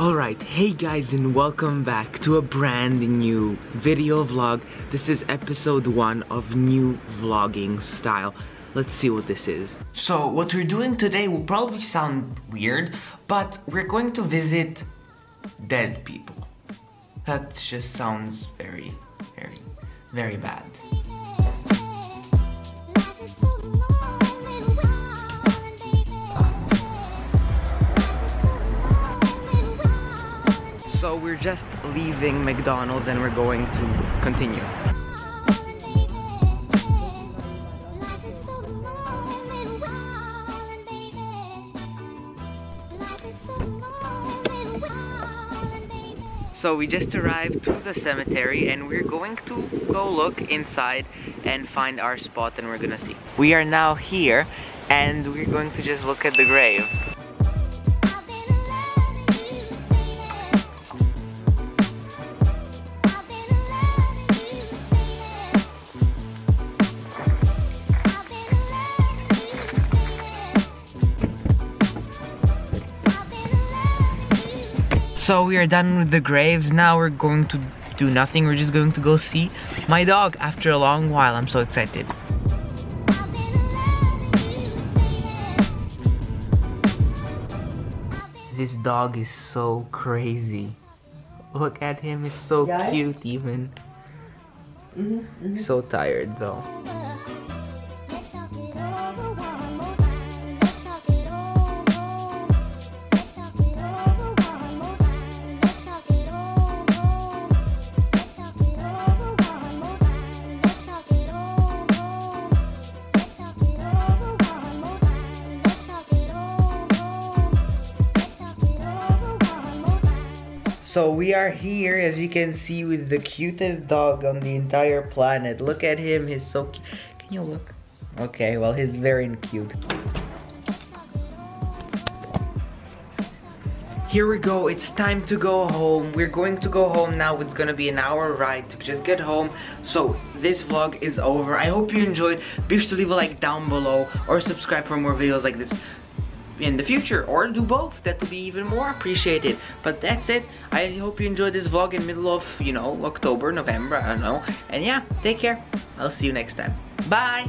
Alright, hey guys and welcome back to a brand new video vlog. This is episode 1 of new vlogging style. Let's see what this is. So what we're doing today will probably sound weird, but we're going to visit dead people. That just sounds very, very, very bad. So we're just leaving McDonald's and we're going to continue. So we just arrived to the cemetery and we're going to go look inside and find our spot and we're gonna see. We are now here and we're going to just look at the grave. So we are done with the graves. Now we're going to do nothing. We're just going to go see my dog after a long while. I'm so excited. This dog is so crazy. Look at him, it's so Yeah. cute even. Mm-hmm, mm-hmm. So tired though. So we are here, as you can see, with the cutest dog on the entire planet. Look at him, he's so cute. Can you look? Okay, well, he's very cute. Here we go, it's time to go home. We're going to go home now. It's gonna be an hour ride to just get home. So this vlog is over. I hope you enjoyed. Be sure to leave a like down below or subscribe for more videos like this in the future or do both that would be even more appreciated. But that's it. I hope you enjoyed this vlog in middle of you know october november i don't know. And yeah take care. I'll see you next time. Bye